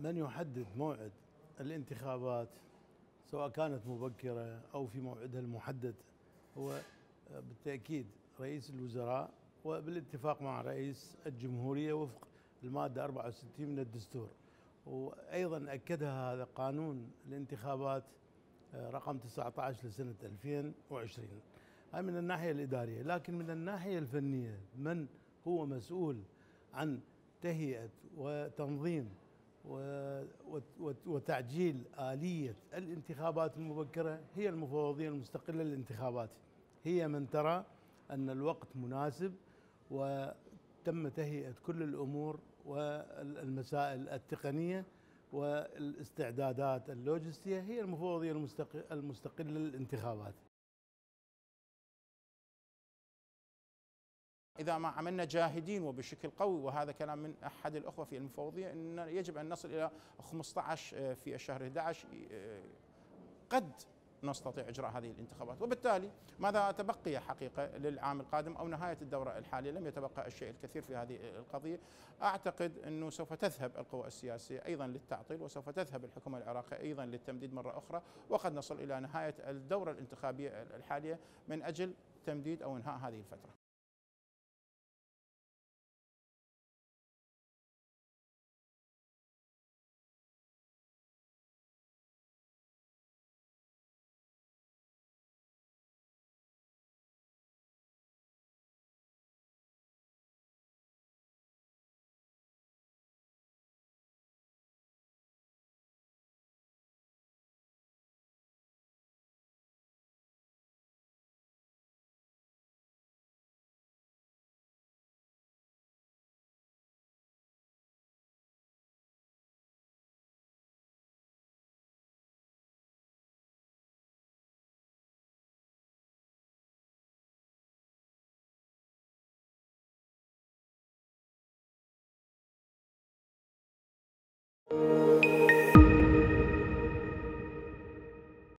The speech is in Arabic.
من يحدد موعد الانتخابات سواء كانت مبكرة أو في موعدها المحدد؟ هو بالتأكيد رئيس الوزراء وبالاتفاق مع رئيس الجمهورية وفق المادة 64 من الدستور. وأيضا أكدها هذا قانون الانتخابات آه، رقم 19 لسنة 2020 هاي من الناحية الإدارية لكن من الناحية الفنية من هو مسؤول عن تهيئة وتنظيم وتعجيل آلية الانتخابات المبكرة هي المفوضية المستقلة للانتخابات. هي من ترى أن الوقت مناسب وتم تهيئة كل الأمور والمسائل التقنية والاستعدادات اللوجستية هي المفوضية المستقلة للانتخابات. إذا ما عملنا جاهدين وبشكل قوي وهذا كلام من أحد الأخوة في المفوضية أن يجب أن نصل إلى 15 في الشهر 11 قد نستطيع إجراء هذه الانتخابات. وبالتالي ماذا تبقي حقيقة للعام القادم أو نهاية الدورة الحالية؟ لم يتبقى الشيء الكثير في هذه القضية. أعتقد أنه سوف تذهب القوى السياسية أيضا للتعطيل وسوف تذهب الحكومة العراقية أيضا للتمديد مرة أخرى. وقد نصل إلى نهاية الدورة الانتخابية الحالية من أجل تمديد أو إنهاء هذه الفترة.